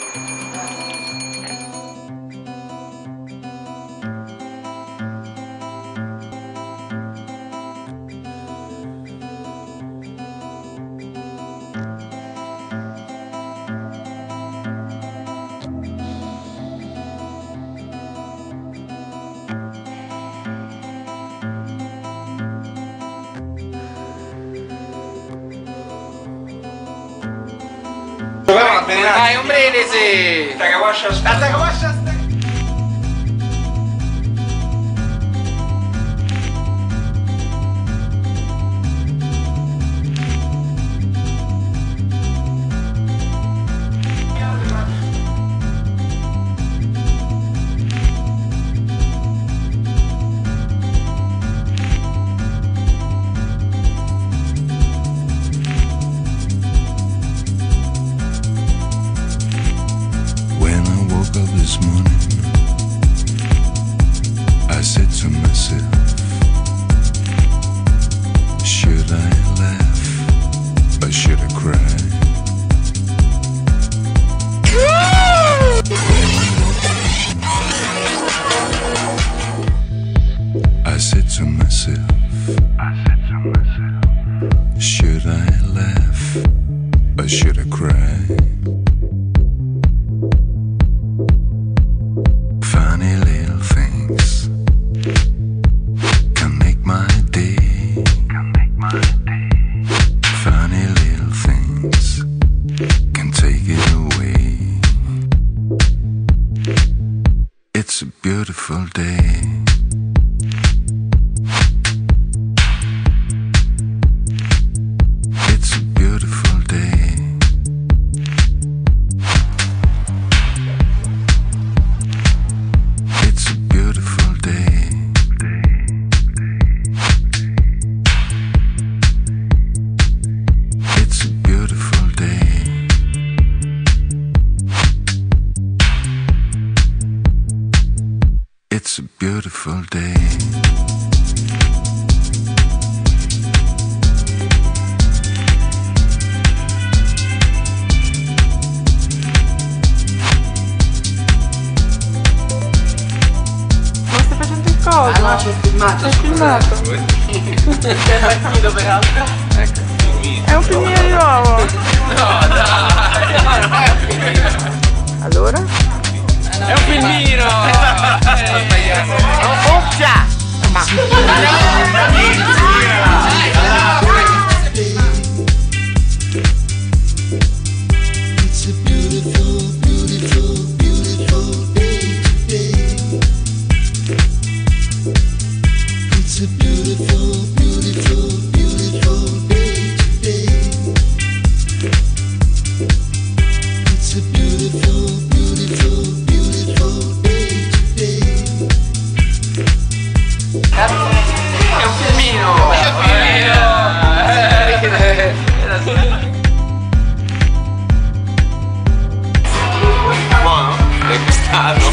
Música Dai, un brindisi! When to myself, Should I laugh? Or should I cry? I said to myself, I said to myself, Should I beautiful day. It's a beautiful day. Ma stai facendo il coso? Ah no, c'ho filmato, Hai scusa. filmato? Chiedo peraltro. Ecco. È un pignino di uovo. No, dai! È filmino. Allora? È un filmino! It's a beautiful, beautiful, beautiful day today. È un filmino! È un filmino! Buono? L'hai gustato?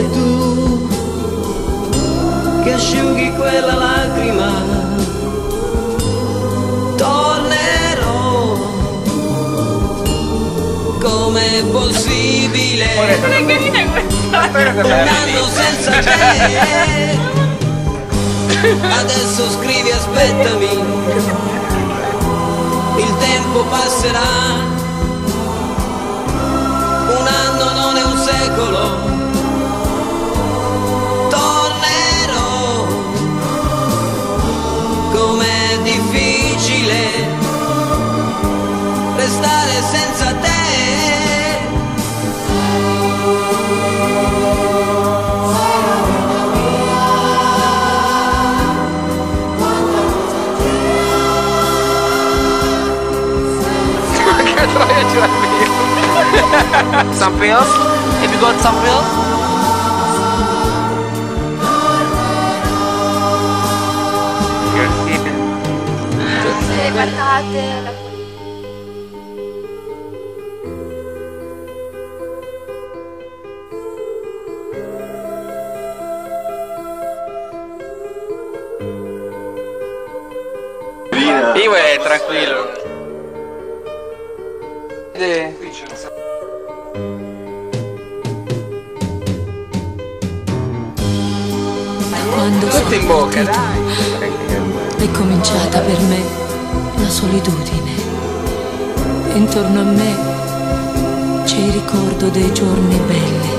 e tu che asciughi quella lacrima. Tornerò com'è possibile. Un anno senza te. Adesso scrivi aspettami. Il tempo passerà. Che troia ce l'hai Some pills? Have you got some pills? Se guardate la Io è tranquillo. Sì. Quando Tutto sono in bocca, dai. è cominciata per me la solitudine. Intorno a me c'è il ricordo dei giorni belli,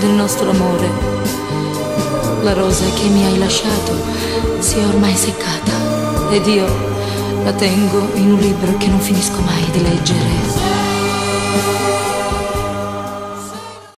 del nostro amore. La rosa che mi hai lasciato si è ormai seccata ed io la tengo in un libro che non finisco mai di leggere.